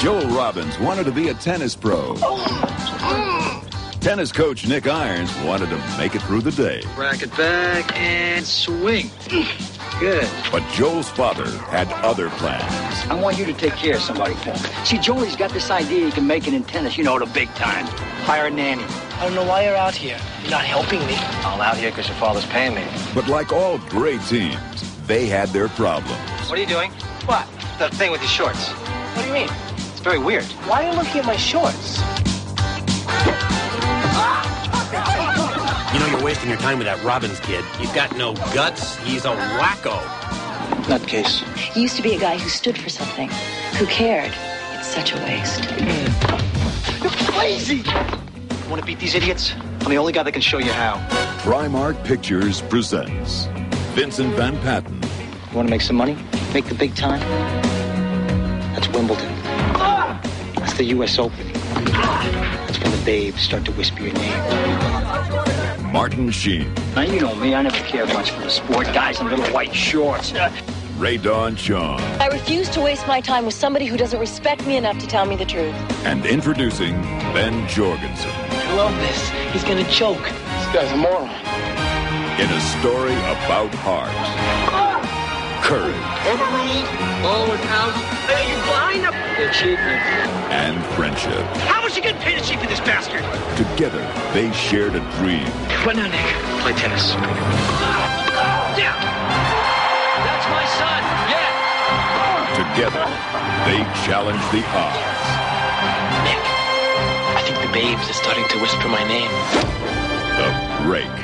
Joel Robbins wanted to be a tennis pro. Tennis coach Nick Irons wanted to make it through the day. Racket back and swing. Good. But Joel's father had other plans. I want you to take care of somebody for me. See, Joey's got this idea he can make it in tennis, you know, the big time. Hire a nanny. I don't know why you're out here. You're not helping me. I'm out here because your father's paying me. But like all great teams, they had their problems. What are you doing? What? That thing with your shorts. What do you mean? It's very weird. Why are you looking at my shorts? You know you're wasting your time with that Robbins kid. You've got no guts. He's a wacko. Nutcase. He used to be a guy who stood for something, who cared. It's such a waste. You're crazy! Want to beat these idiots? I'm the only guy that can show you how. Trimark Pictures presents Vincent Van Patten, You want to make some money? Make the big time? That's Wimbledon. That's the U.S. Open. That's when the babes start to whisper your name. Martin Sheen, Now, you know me. I never cared much for the sport. Guys in little white shorts. Uh, Rae Dawn Chong, I refuse to waste my time with somebody who doesn't respect me enough to tell me the truth. and introducing Ben Jorgensen I love this. He's gonna choke. This guy's a moron. in a story about heart, courage, Overruled. Baldwin out. Hey, you blind? They're cheating. and friendship. How much you get paid to cheap for this bastard? Together, they shared a dream. What now, Nick? Play tennis. Yeah. That's my son. Yeah. Together, they challenged the odds. Nick. I think the babes are starting to whisper my name. The break.